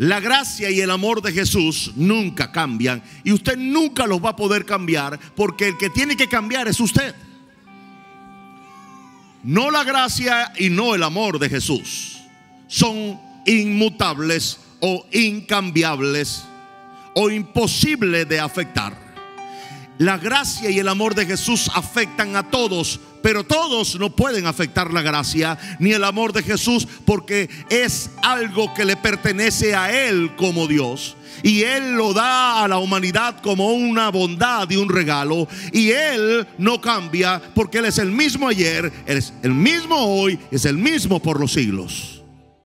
La gracia y el amor de Jesús nunca cambian y usted nunca los va a poder cambiar porque el que tiene que cambiar es usted. No la gracia y no el amor de Jesús son inmutables o incambiables o imposible de afectar. La gracia y el amor de Jesús afectan a todos, pero todos no pueden afectar la gracia ni el amor de Jesús porque es algo que le pertenece a Él como Dios. Y Él lo da a la humanidad como una bondad y un regalo. Y Él no cambia porque Él es el mismo ayer, Él es el mismo hoy, es el mismo por los siglos.